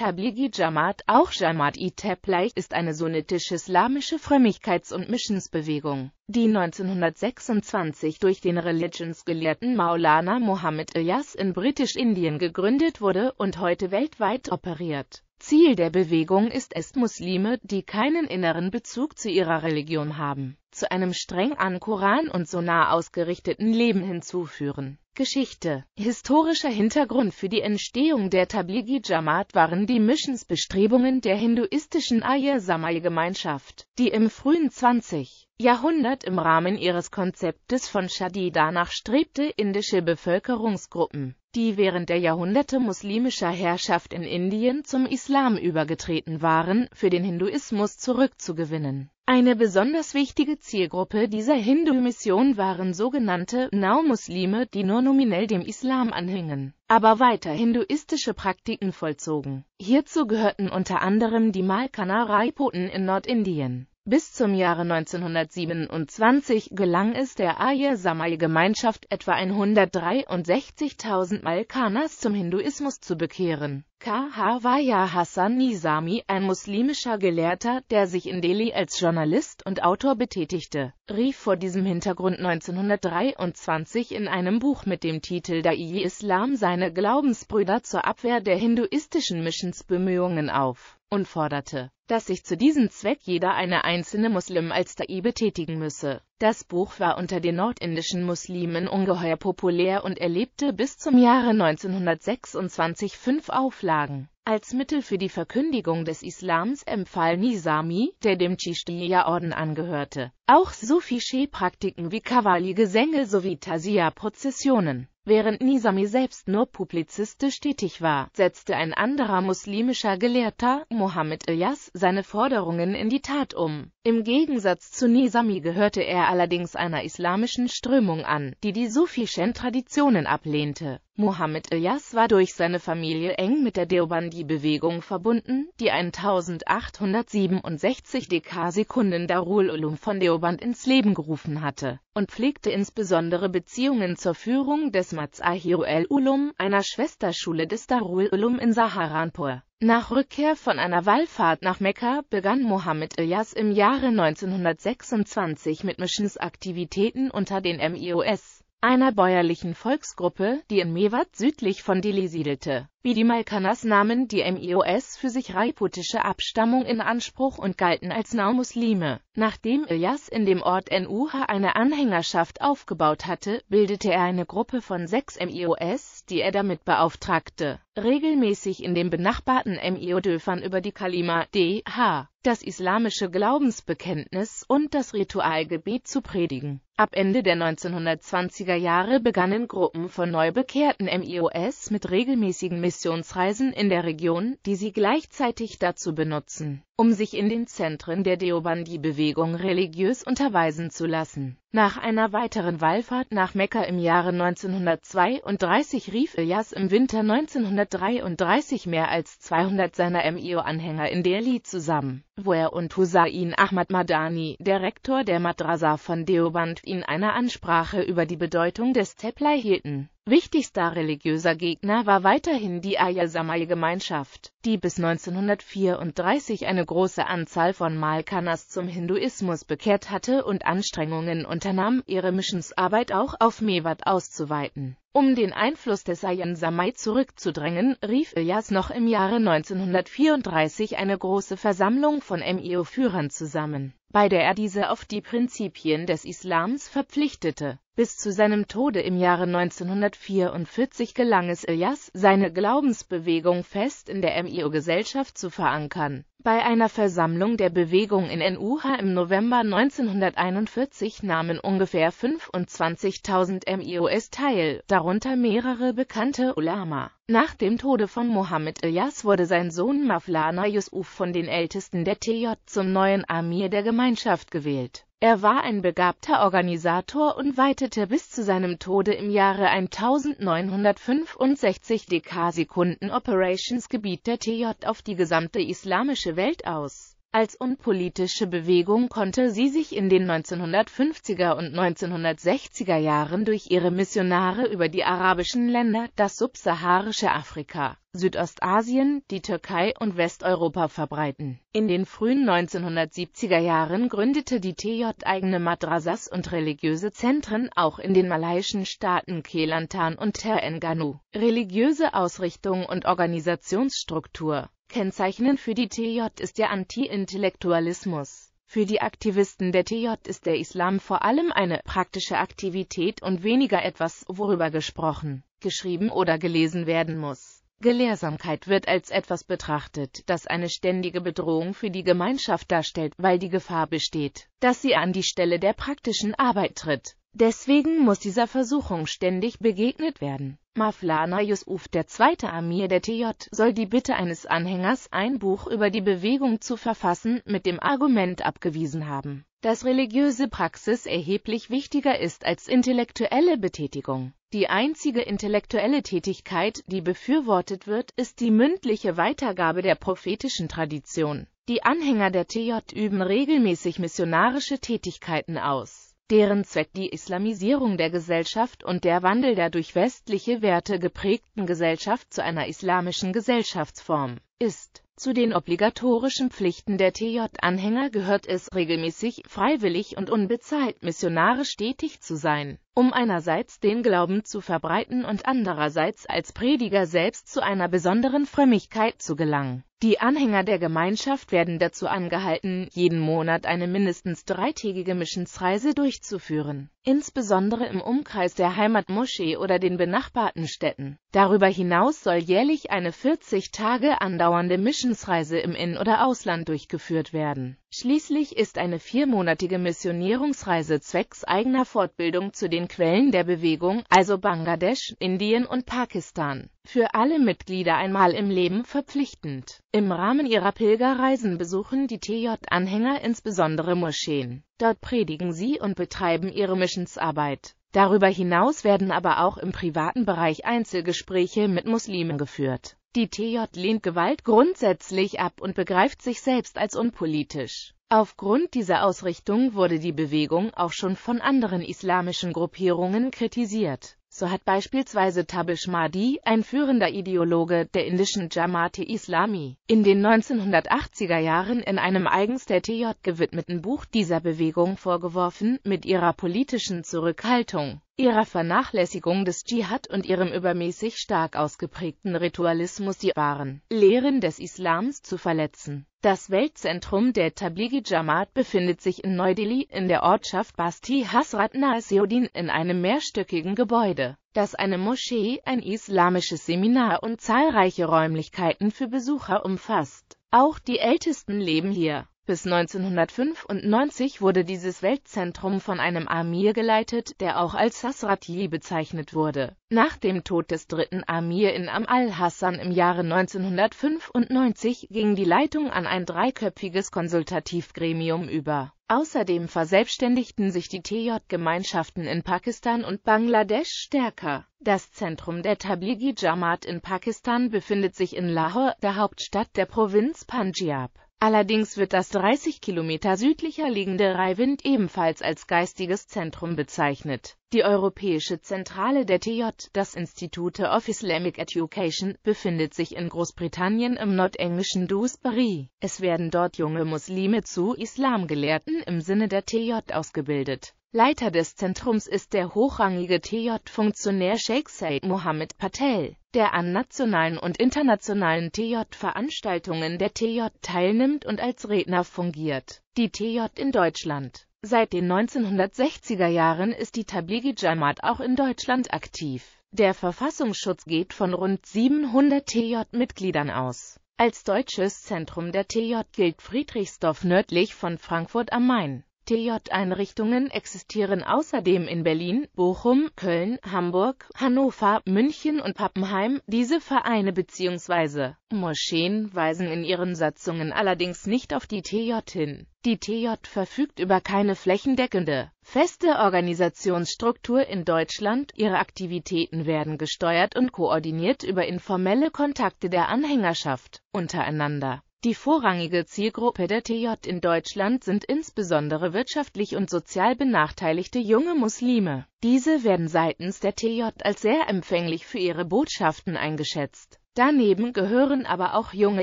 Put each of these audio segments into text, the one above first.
Tablighi Jamaat, auch Jamaat-i-Tabligh, ist eine sunnitisch-islamische Frömmigkeits- und Missionsbewegung, die 1926 durch den Religionsgelehrten Maulana Muhammad Ilyas in Britisch-Indien gegründet wurde und heute weltweit operiert. Ziel der Bewegung ist es, Muslime, die keinen inneren Bezug zu ihrer Religion haben, zu einem streng an Koran und Sunna ausgerichteten Leben hinzuführen. Geschichte Historischer Hintergrund für die Entstehung der Tablighi Jamaat waren die Missionsbestrebungen der hinduistischen Arya-Samaj-Gemeinschaft, die im frühen 20. Jahrhundert im Rahmen ihres Konzeptes von Shadi danach strebte, indische Bevölkerungsgruppen, die während der Jahrhunderte muslimischer Herrschaft in Indien zum Islam übergetreten waren, für den Hinduismus zurückzugewinnen. Eine besonders wichtige Zielgruppe dieser Hindu-Mission waren sogenannte Nau-Muslime, die nur nominell dem Islam anhingen, aber weiter hinduistische Praktiken vollzogen. Hierzu gehörten unter anderem die Malkana Rajputen in Nordindien bis zum Jahre 1927 gelang es der Arya-Samaj-Gemeinschaft etwa 163.000 Malkanas zum Hinduismus zu bekehren. Kahawaya Hassan Nizami, ein muslimischer Gelehrter, der sich in Delhi als Journalist und Autor betätigte, rief vor diesem Hintergrund 1923 in einem Buch mit dem Titel Da'i Islam seine Glaubensbrüder zur Abwehr der hinduistischen Missionsbemühungen auf und forderte, dass sich zu diesem Zweck jeder eine einzelne Muslim als Da'i betätigen müsse. Das Buch war unter den nordindischen Muslimen ungeheuer populär und erlebte bis zum Jahre 1926 fünf Auflagen. Als Mittel für die Verkündigung des Islams empfahl Nizami, der dem Chishtiya-Orden angehörte, auch Sufi-Praktiken wie Kawali-Gesänge sowie Tazia-Prozessionen. Während Nizami selbst nur publizistisch tätig war, setzte ein anderer muslimischer Gelehrter, Mohammed Ilyas, seine Forderungen in die Tat um. Im Gegensatz zu Nizami gehörte er allerdings einer islamischen Strömung an, die die sufischen Traditionen ablehnte. Mohammed Ilyas war durch seine Familie eng mit der Deobandi-Bewegung verbunden, die 1867 Dekasekunden Darul Ulum von Deoband ins Leben gerufen hatte, und pflegte insbesondere Beziehungen zur Führung des Mazahir el-Ulum, einer Schwesterschule des Darul Ulum in Saharanpur. Nach Rückkehr von einer Wallfahrt nach Mekka begann Mohammed Ilyas im Jahre 1926 mit Missionsaktivitäten unter den MIOS einer bäuerlichen Volksgruppe, die in Mewat südlich von Delhi siedelte. Wie die Malkanas nahmen die MIOS für sich rajputische Abstammung in Anspruch und galten als Nau-Muslime. Nachdem Ilyas in dem Ort Nuha eine Anhängerschaft aufgebaut hatte, bildete er eine Gruppe von sechs MIOS, die er damit beauftragte, regelmäßig in den benachbarten MIO-Dörfern über die Kalima (DH), das islamische Glaubensbekenntnis und das Ritualgebet zu predigen. Ab Ende der 1920er Jahre begannen Gruppen von neubekehrten MIOS mit regelmäßigen Missionsreisen in der Region, die sie gleichzeitig dazu benutzen, um sich in den Zentren der Deobandi-Bewegung religiös unterweisen zu lassen. Nach einer weiteren Wallfahrt nach Mekka im Jahre 1932 rief Ilyas im Winter 1933 mehr als 200 seiner MIO-Anhänger in Delhi zusammen, wo er und Hussain Ahmad Madani, der Rektor der Madrasa von Deoband, ihn eine Ansprache über die Bedeutung des Teplai hielten. Wichtigster religiöser Gegner war weiterhin die Arya-Samaj-Gemeinschaft, die bis 1934 eine große Anzahl von Malkanas zum Hinduismus bekehrt hatte und Anstrengungen unternahm, ihre Missionsarbeit auch auf Mewat auszuweiten. Um den Einfluss des Aryan-Samaj zurückzudrängen, rief Ilyas noch im Jahre 1934 eine große Versammlung von MIO-Führern zusammen, bei der er diese auf die Prinzipien des Islams verpflichtete bis zu seinem Tode im Jahre 1944 gelang es Ilyas, seine Glaubensbewegung fest in der MIO-Gesellschaft zu verankern. Bei einer Versammlung der Bewegung in NUH im November 1941 nahmen ungefähr 25.000 MIOs teil, darunter mehrere bekannte Ulama. Nach dem Tode von Mohammed Ilyas wurde sein Sohn Mawlana Yusuf von den Ältesten der TJ zum neuen Amir der Gemeinschaft gewählt er war ein begabter Organisator und weitete bis zu seinem Tode im Jahre 1965 Dekasekunden Operationsgebiet der TJ auf die gesamte islamische Welt aus. Als unpolitische Bewegung konnte sie sich in den 1950er und 1960er Jahren durch ihre Missionare über die arabischen Länder, das subsaharische Afrika Südostasien, die Türkei und Westeuropa verbreiten. In den frühen 1970er Jahren gründete die TJ eigene Madrasas und religiöse Zentren auch in den malaiischen Staaten Kelantan und Terengganu. Religiöse Ausrichtung und Organisationsstruktur Kennzeichnend für die TJ ist der Anti-Intellektualismus. Für die Aktivisten der TJ ist der Islam vor allem eine praktische Aktivität und weniger etwas, worüber gesprochen, geschrieben oder gelesen werden muss. Gelehrsamkeit wird als etwas betrachtet, das eine ständige Bedrohung für die Gemeinschaft darstellt, weil die Gefahr besteht, dass sie an die Stelle der praktischen Arbeit tritt. Deswegen muss dieser Versuchung ständig begegnet werden. Mavlana Yusuf, der zweite Amir der TJ, soll die Bitte eines Anhängers, ein Buch über die Bewegung zu verfassen, mit dem Argument abgewiesen haben, dass religiöse Praxis erheblich wichtiger ist als intellektuelle Betätigung. Die einzige intellektuelle Tätigkeit, die befürwortet wird, ist die mündliche Weitergabe der prophetischen Tradition. Die Anhänger der TJ üben regelmäßig missionarische Tätigkeiten aus, deren Zweck die Islamisierung der Gesellschaft und der Wandel der durch westliche Werte geprägten Gesellschaft zu einer islamischen Gesellschaftsform ist zu den obligatorischen Pflichten der TJ-Anhänger gehört es, regelmäßig, freiwillig und unbezahlt missionarisch tätig zu sein, um einerseits den Glauben zu verbreiten und andererseits als Prediger selbst zu einer besonderen Frömmigkeit zu gelangen. Die Anhänger der Gemeinschaft werden dazu angehalten, jeden Monat eine mindestens dreitägige Missionsreise durchzuführen, insbesondere im Umkreis der Heimatmoschee oder den benachbarten Städten. Darüber hinaus soll jährlich eine 40 Tage andauernde Missionsreise im In- oder Ausland durchgeführt werden Schließlich ist eine viermonatige Missionierungsreise zwecks eigener Fortbildung zu den Quellen der Bewegung, also Bangladesch, Indien und Pakistan, für alle Mitglieder einmal im Leben verpflichtend. Im Rahmen ihrer Pilgerreisen besuchen die TJ-Anhänger insbesondere Moscheen. Dort predigen sie und betreiben ihre Missionsarbeit. Darüber hinaus werden aber auch im privaten Bereich Einzelgespräche mit Muslimen geführt die TJ lehnt Gewalt grundsätzlich ab und begreift sich selbst als unpolitisch. Aufgrund dieser Ausrichtung wurde die Bewegung auch schon von anderen islamischen Gruppierungen kritisiert. So hat beispielsweise Tabish Mahdi, ein führender Ideologe der indischen Jamaat-e-Islami, in den 1980er Jahren in einem eigens der TJ gewidmeten Buch dieser Bewegung vorgeworfen, mit ihrer politischen Zurückhaltung ihrer Vernachlässigung des Dschihad und ihrem übermäßig stark ausgeprägten Ritualismus die wahren Lehren des Islams zu verletzen. Das Weltzentrum der Tablighi Jamaat befindet sich in Neu-Delhi in der Ortschaft Basti Hasrat Nasiruddin in einem mehrstöckigen Gebäude, das eine Moschee, ein islamisches Seminar und zahlreiche Räumlichkeiten für Besucher umfasst. Auch die Ältesten leben hier bis 1995 wurde dieses Weltzentrum von einem Amir geleitet, der auch als Hasrati bezeichnet wurde. Nach dem Tod des dritten Amir in Am al-Hassan im Jahre 1995 ging die Leitung an ein dreiköpfiges Konsultativgremium über. Außerdem verselbstständigten sich die TJ-Gemeinschaften in Pakistan und Bangladesch stärker. Das Zentrum der Tablighi Jamaat in Pakistan befindet sich in Lahore, der Hauptstadt der Provinz Punjab Allerdings wird das 30 Kilometer südlicher liegende Raiwind ebenfalls als geistiges Zentrum bezeichnet. Die europäische Zentrale der TJ, das Institute of Islamic Education, befindet sich in Großbritannien im nordenglischen Dewsbury. Es werden dort junge Muslime zu Islamgelehrten im Sinne der TJ ausgebildet Leiter des Zentrums ist der hochrangige TJ-Funktionär Sheikh Said Mohammed Patel, der an nationalen und internationalen TJ-Veranstaltungen der TJ teilnimmt und als Redner fungiert. Die TJ in Deutschland Seit den 1960er Jahren ist die Tablighi Jamaat auch in Deutschland aktiv. Der Verfassungsschutz geht von rund 700 TJ-Mitgliedern aus. Als deutsches Zentrum der TJ gilt Friedrichsdorf nördlich von Frankfurt am Main TJ-Einrichtungen existieren außerdem in Berlin, Bochum, Köln, Hamburg, Hannover, München und Pappenheim. Diese Vereine bzw. Moscheen weisen in ihren Satzungen allerdings nicht auf die TJ hin. Die TJ verfügt über keine flächendeckende, feste Organisationsstruktur in Deutschland, ihre Aktivitäten werden gesteuert und koordiniert über informelle Kontakte der Anhängerschaft untereinander die vorrangige Zielgruppe der TJ in Deutschland sind insbesondere wirtschaftlich und sozial benachteiligte junge Muslime. Diese werden seitens der TJ als sehr empfänglich für ihre Botschaften eingeschätzt Daneben gehören aber auch junge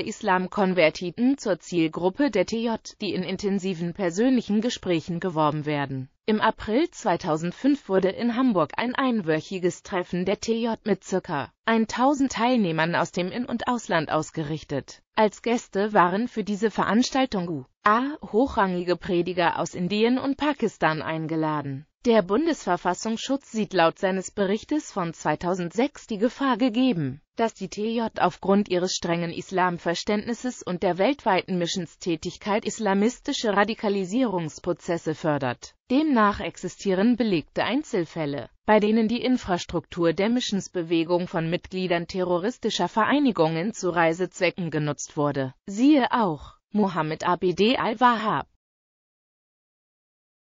Islamkonvertiten zur Zielgruppe der TJ, die in intensiven persönlichen Gesprächen geworben werden. Im April 2005 wurde in Hamburg ein einwöchiges Treffen der TJ mit ca. 1000 Teilnehmern aus dem In- und Ausland ausgerichtet. Als Gäste waren für diese Veranstaltung u.a. hochrangige Prediger aus Indien und Pakistan eingeladen der Bundesverfassungsschutz sieht laut seines Berichtes von 2006 die Gefahr gegeben, dass die TJ aufgrund ihres strengen Islamverständnisses und der weltweiten Missionstätigkeit islamistische Radikalisierungsprozesse fördert. Demnach existieren belegte Einzelfälle, bei denen die Infrastruktur der Missionsbewegung von Mitgliedern terroristischer Vereinigungen zu Reisezwecken genutzt wurde. Siehe auch Mohammed Abd al-Wahhab